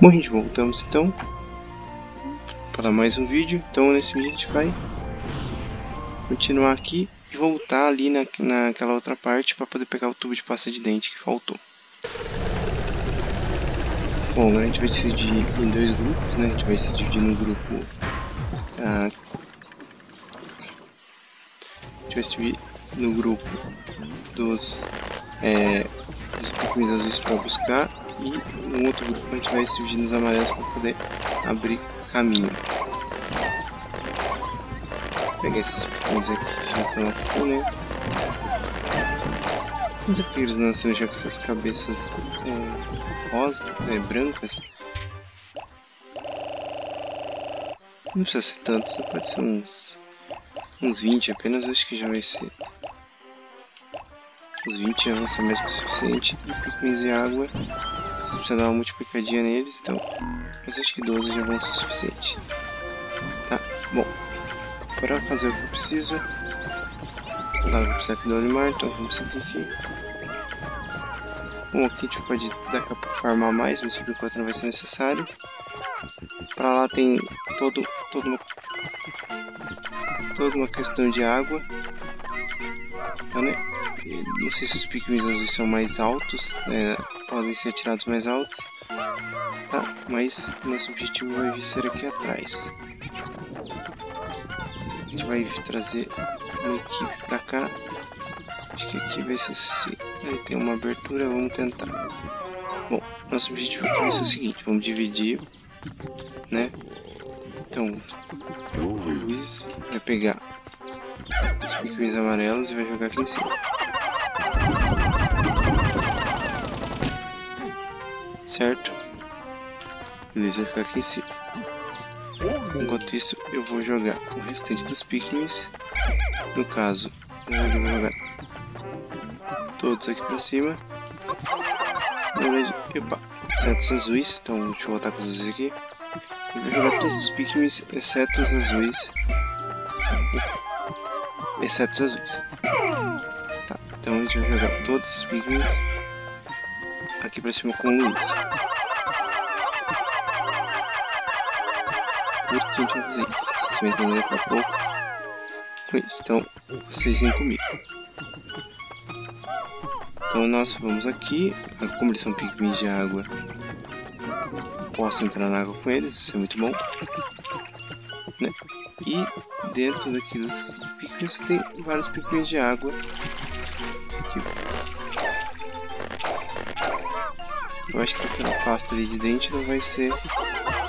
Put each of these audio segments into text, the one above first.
Bom, gente, voltamos então para mais um vídeo. Então, nesse vídeo a gente vai continuar aqui e voltar ali na, naquela outra parte para poder pegar o tubo de pasta de dente que faltou. Bom, agora a gente vai dividir em dois grupos, né? A gente vai se dividir no grupo... A gente vai se dividir no grupo dos, é, dos azuis para buscar e no outro grupo a gente vai se dividir nos amarelos para poder abrir caminho. Vou pegar esses Pikmin aqui que já estão aqui, né? Não sei porque eles nasceram já com essas cabeças é, rosa, é, brancas. Não precisa ser tantos, pode ser uns, uns 20 apenas, acho que já vai ser. Os 20 já vão ser mais que o suficiente. E Pikmins e água, você precisa dar uma multiplicadinha neles, então. Mas acho que 12 já vão ser suficiente. Tá, bom. Para fazer o que eu preciso. Claro, vou precisar aqui do Olimar, então vamos sempre aqui. Bom, aqui a gente pode daqui a pouco farmar mais, mas por enquanto não vai ser necessário. Para lá tem todo, todo uma, toda uma questão de água. Então, né? Não sei se os Pikmin são mais altos, né? podem ser tirados mais altos. Tá, mas nosso objetivo vai ser aqui atrás. A gente vai trazer uma equipe para cá Acho que aqui vai ser se tem uma abertura, vamos tentar. Bom, nosso objetivo vai ser o seguinte, vamos dividir, né? Então, o Luiz vai pegar os picuins amarelos e vai jogar aqui em cima. Certo? Beleza, vai ficar aqui em cima. Enquanto isso, eu vou jogar o restante dos pikmins. No caso, eu vou jogar todos aqui pra cima. Epa, setos azuis, então deixa eu voltar com os azuis aqui. Eu vou jogar todos os Pikmins, exceto os azuis. Exceto os azuis. Tá, então a gente vai jogar todos os Pikmins aqui pra cima com o Luiz. Por que a gente vai fazer isso? Vocês vão entender daqui a pouco com isso. Então, vocês vêm comigo. Então nós vamos aqui, como eles são pigmins de água, posso entrar na água com eles, isso é muito bom. Né? E dentro daqui dos pigmins tem vários pigmins de água. Eu acho que aquela pasta ali de dente não vai ser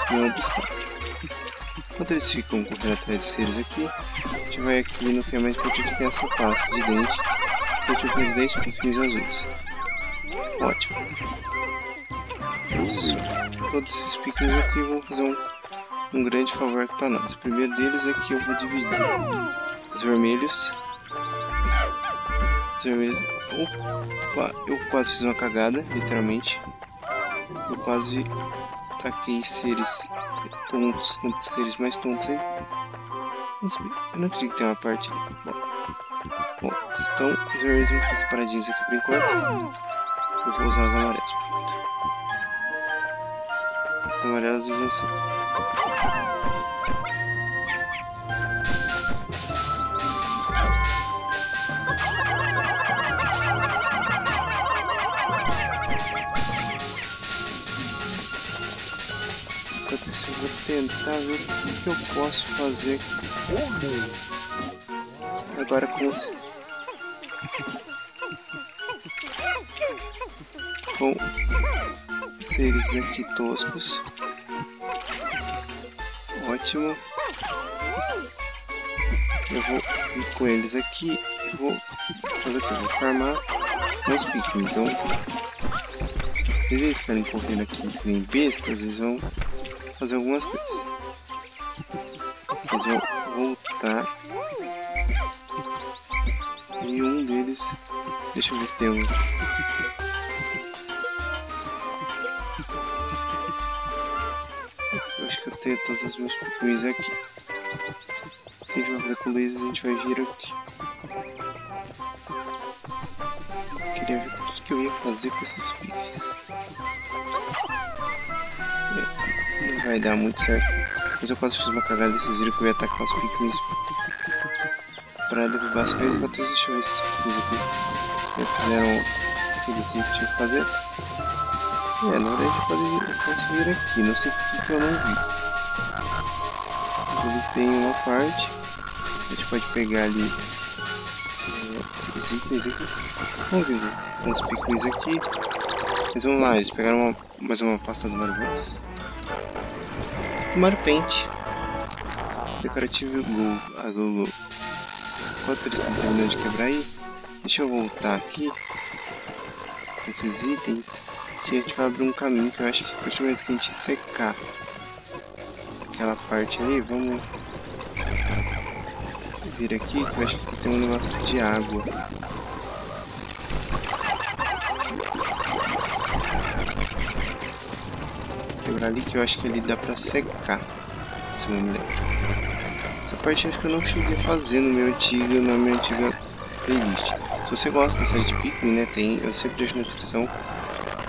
nenhum obstáculo. Enquanto eles ficam correndo atrás de seres aqui, a gente vai aqui no que a gente tem essa pasta de dente eu tive uns 10 piquinhos azuis. Ótimo. Todos, todos esses piquinhos aqui vão fazer um, um grande favor para nós. O primeiro deles é que eu vou dividir os vermelhos. Os vermelhos. Opa, eu quase fiz uma cagada, literalmente. Eu quase taquei seres tontos contra seres mais tontos. Eu não acredito que tem uma parte. Bom. Bom, então os vermelhos separadinhos aqui por enquanto. Eu vou usar os amarelos enquanto. Os amarelos eles vão ser. Eu vou tentar ver o que eu posso fazer agora com os com seres aqui toscos. Ótimo. Eu vou ir com eles aqui e vou fazer o que? Vou farmar mais pique. Então, se eles ficarem correndo aqui nem bestas, eles vão fazer algumas coisas. Eles vão voltar e um deles. Deixa eu ver se tem um. Eu acho que eu tenho todas as minhas picuins aqui. O que a gente vai fazer com lasers? A gente vai vir aqui. Eu queria ver o que eu ia fazer com esses piques. Vai dar muito certo. Mas eu quase fiz uma cagada, vocês viram que eu ia atacar os pikmins pra derrubar as coisas. Enquanto isso, deixa eu ver se aqui. Já fizeram o que eles tinham que fazer. É, na verdade pode conseguir aqui, não sei porque que eu não vi. Mas ele tem uma parte, a gente pode pegar ali é, os itens aqui. Vamos ver uns pikmins aqui. Mas vamos lá, eles pegaram uma, mais uma pasta do Mario Bros. Mario Paint. Decorativo Google. A Google. Enquanto eles estão terminando de quebrar aí, deixa eu voltar aqui. Esses itens. Que a gente vai abrir um caminho que eu acho que a partir do momento que a gente secar aquela parte ali, vamos vir aqui que eu acho que tem um negócio de água. Quebrar ali que eu acho que ali dá pra secar, se não me lembro. Essa parte acho que eu não cheguei a fazer no meu antigo, na minha antiga playlist. Se você gosta da série de Pikmin, né, tem, eu sempre deixo na descrição.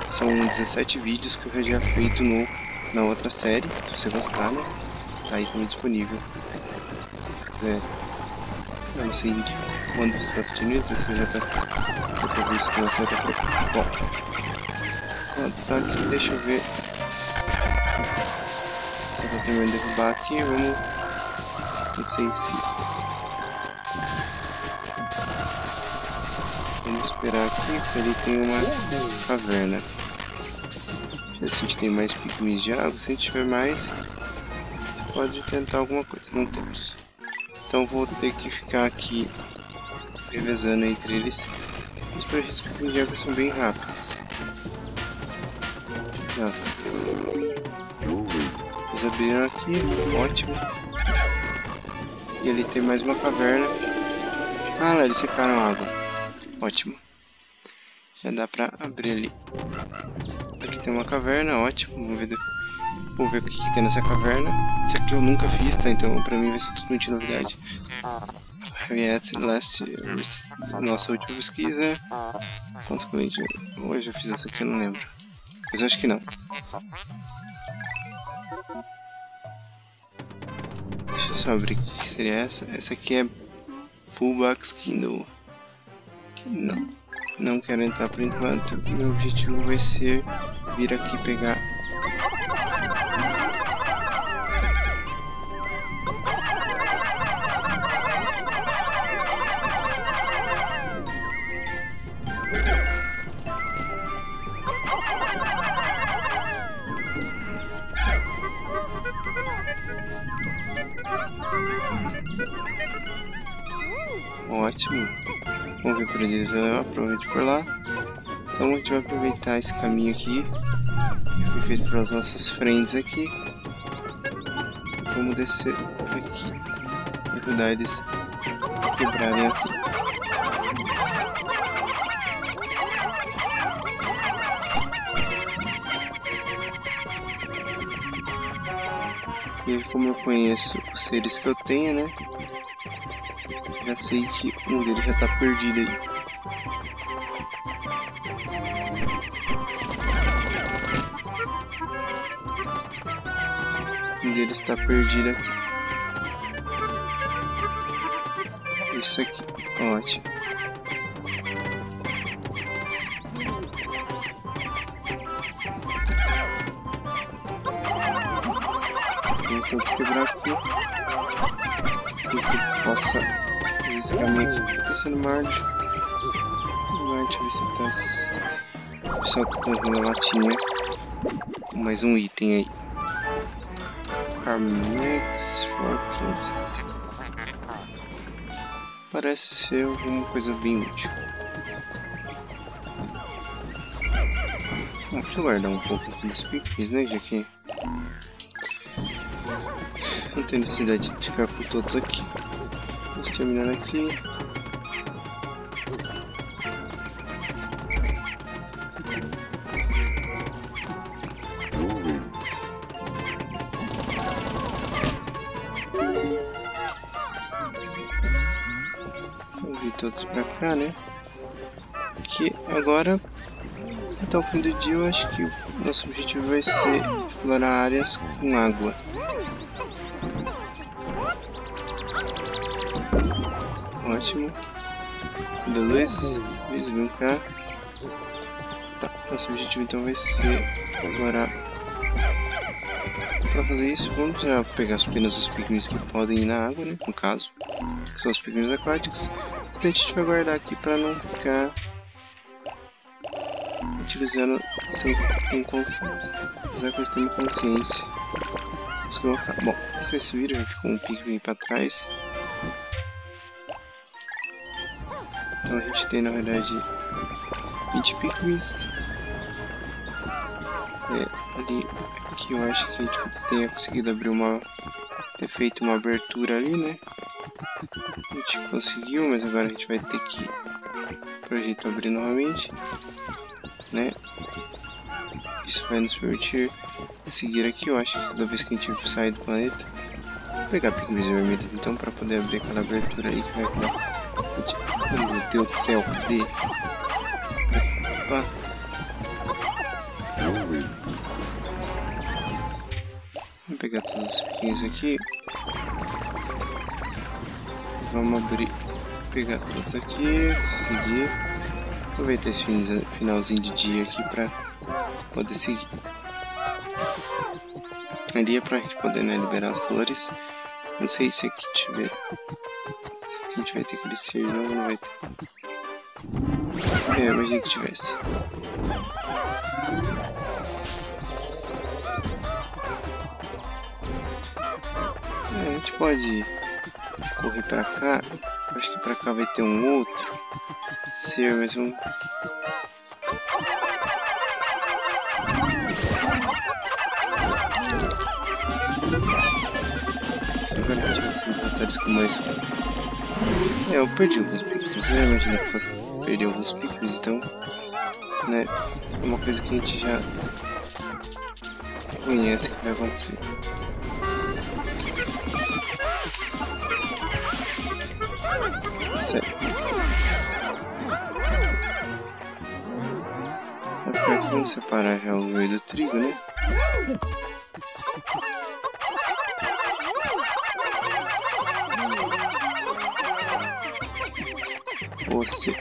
São 17 vídeos que eu já feito no, na outra série, se você gostar, né, tá aí também disponível. Se quiser, eu não sei quando você está assistindo isso, você já tá, outra vez com essa outra Bom, tá aqui, deixa eu ver de derrubar aqui, vamos... Não sei se... Vamos esperar aqui, porque ele tem uma caverna. Deixa se a gente tem mais pikmin de água. Se a gente tiver mais, você pode tentar alguma coisa. Não temos. Então vou ter que ficar aqui revezando entre eles. Os pikmin de água são bem rápidos. Já. Abriram aqui, ótimo. E ali tem mais uma caverna. Ah, lá, eles secaram água. Ótimo. Já dá pra abrir ali. Aqui tem uma caverna, ótimo. Vamos ver, Vamos ver o que, que tem nessa caverna. Isso aqui eu nunca fiz, tá? Então pra mim vai ser totalmente novidade. Harriet Last, nossa última pesquisa. Consequentemente, hoje eu fiz essa aqui, eu não lembro. Mas eu acho que não. Deixa eu abrir o que seria essa. Essa aqui é Pullback Kindle. Não, não quero entrar por enquanto. Meu objetivo vai ser vir aqui pegar Ótimo. Vamos ver por onde eles vão levar, provavelmente por lá. Então a gente vai aproveitar esse caminho aqui. Foi feito pelas nossas friends aqui. Vamos descer aqui. Ajudar eles a quebrarem aqui. E como eu conheço os seres que eu tenho, né? Já sei que um deles já tá perdido aí. Um deles está perdido aqui. Isso aqui, ótimo. Então se quebrar aqui, que você possa esse caminho aqui tá sendo Marte. Marte, ver se tá. O pessoal tá trazendo a latinha mais um item aí. Carmex Forkins. Parece ser alguma coisa bem útil. Bom, deixa eu guardar um pouco aqui dos pipis, né? Já que não tem necessidade de ficar com todos aqui. Vamos terminar aqui. Vou vir todos pra cá, né? Aqui agora Até o fim do dia eu acho que o nosso objetivo vai ser explorar áreas com água. Ótimo. Cadê Luiz? Luiz, vem cá. Tá, nosso objetivo então vai ser explorar. Para fazer isso, vamos já pegar apenas os pigmins que podem ir na água, né? No caso, que são os pigmins aquáticos. Então a gente vai guardar aqui para não ficar utilizando sem consciência, usar com extrema consciência. Bom, vocês viram, ficou um pigmin para trás. Então a gente tem na verdade 20 pigmins. É, ali aqui eu acho que a gente tenha conseguido abrir uma. ter feito uma abertura ali, né? A gente conseguiu, mas agora a gente vai ter que projeto abrir novamente, né? Isso vai nos permitir seguir aqui, eu acho que toda vez que a gente sai do planeta, vou pegar pigmins vermelhos então para poder abrir aquela abertura aí que vai dar meu Deus do céu, cadê? Opa. Pegar todos os pequenos aqui. Vamos abrir, pegar todos aqui, seguir. Aproveitar esse finalzinho de dia aqui para poder seguir. É pra gente poder né, liberar as flores. Não sei se aqui tiver a gente vai ter que descer, não, não vai ter. É, imaginei que tivesse. É, a gente pode correr pra cá. Acho que pra cá vai ter um outro ser, mas vamos... vai conseguir voltar com mais é, eu perdi alguns picos, eu imaginei que fosse perder alguns picos, então, né, é uma coisa que a gente já conhece que vai acontecer. Certo. Só vamos separar o joio do trigo, né? Você.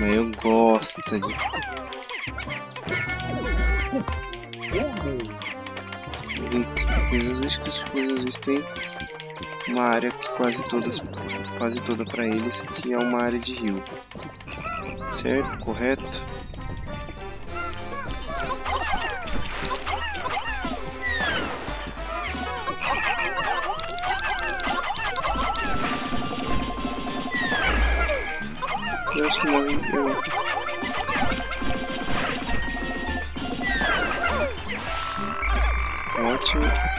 Mas eu gosto de. Azuis, que os têm uma área que quase todas, quase toda para eles, que é uma área de rio. Certo? Correto? much more. Watch it.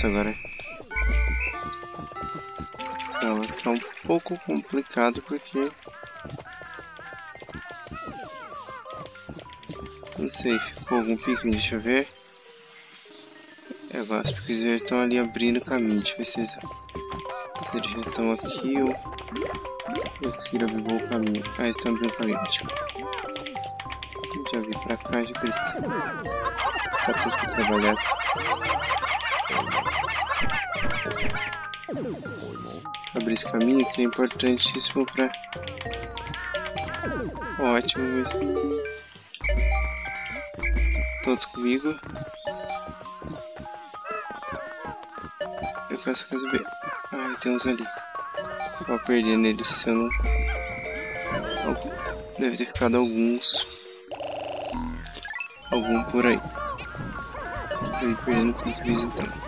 Nossa, agora ela tá um pouco complicado porque não sei, ficou algum pique, deixa eu ver. É, agora os piques estão ali abrindo caminho, deixa eu ver se eles, se eles já estão aqui ou eu quero abrir o caminho. Ah, eles estão abrindo o caminho, ótimo. Já vi pra cá, já que eles estão. pra trabalhar. Abrir esse caminho que é importantíssimo para Ótimo. Todos comigo. Eu quero essa casa B. Ah, tem uns ali. Vou perder neles se eu não. Deve ter ficado alguns. Algum por aí fui perdendo com os visitantes.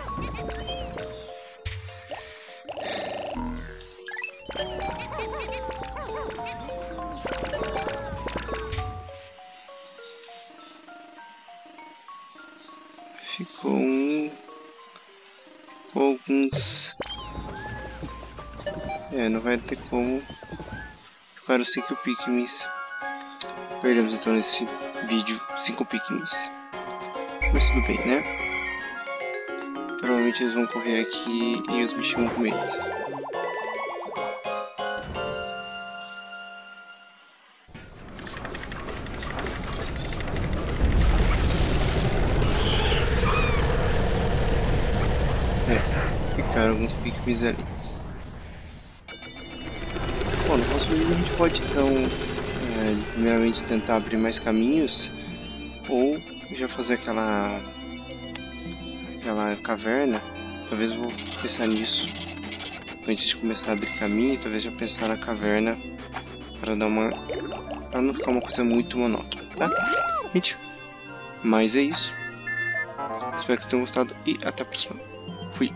Ficou um... Ficou alguns... É, não vai ter como... Ficar os 5 Pikmins. Perdemos então nesse vídeo 5 Pikmins. Mas tudo bem, né? Provavelmente eles vão correr aqui e os bichos vão comer eles. É, ficaram alguns Pikmins ali. Bom, no próximo vídeo a gente pode então, é, primeiramente tentar abrir mais caminhos ou já fazer aquela aquela caverna. Talvez eu vou pensar nisso antes de começar a abrir caminho. Talvez já pensar na caverna para dar uma para não ficar uma coisa muito monótona, tá? Gente, mas é isso. Espero que vocês tenham gostado e até a próxima. Fui.